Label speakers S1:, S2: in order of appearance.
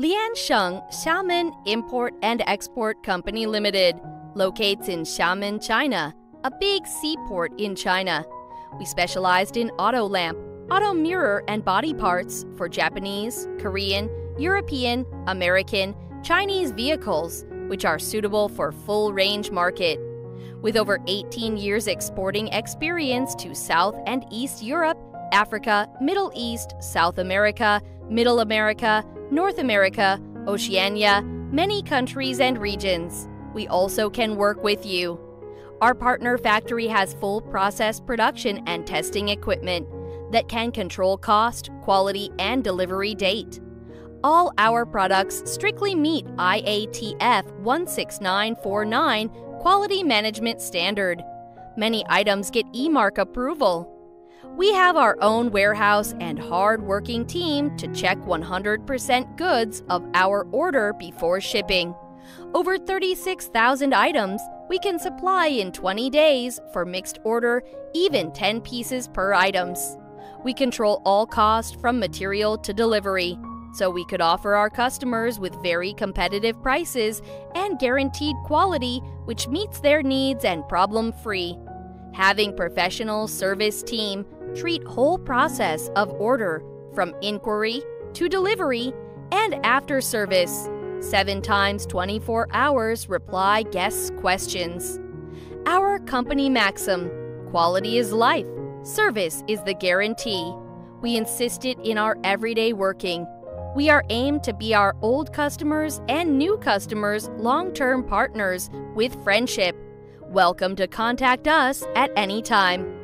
S1: Liansheng Xiamen Import and Export Company Limited locates in Xiamen, China, a big seaport in China. We specialized in auto lamp, auto mirror, and body parts for Japanese, Korean, European, American, Chinese vehicles, which are suitable for full range market. With over 18 years exporting experience to South and East Europe, Africa, Middle East, South America, Middle America, North America, Oceania, many countries and regions. We also can work with you. Our partner factory has full process production and testing equipment that can control cost, quality, and delivery date. All our products strictly meet IATF 16949 quality management standard. Many items get E-mark approval. We have our own warehouse and hard-working team to check 100% goods of our order before shipping. Over 36,000 items we can supply in 20 days for mixed order, even 10 pieces per items. We control all cost from material to delivery, so we could offer our customers with very competitive prices and guaranteed quality which meets their needs and problem-free. Having professional service team treat whole process of order from inquiry to delivery and after service. 7 times 24 hours reply guests' questions. Our company maxim quality is life, service is the guarantee. We insist it in our everyday working. We are aimed to be our old customers and new customers long term partners with friendship. Welcome to contact us at any time.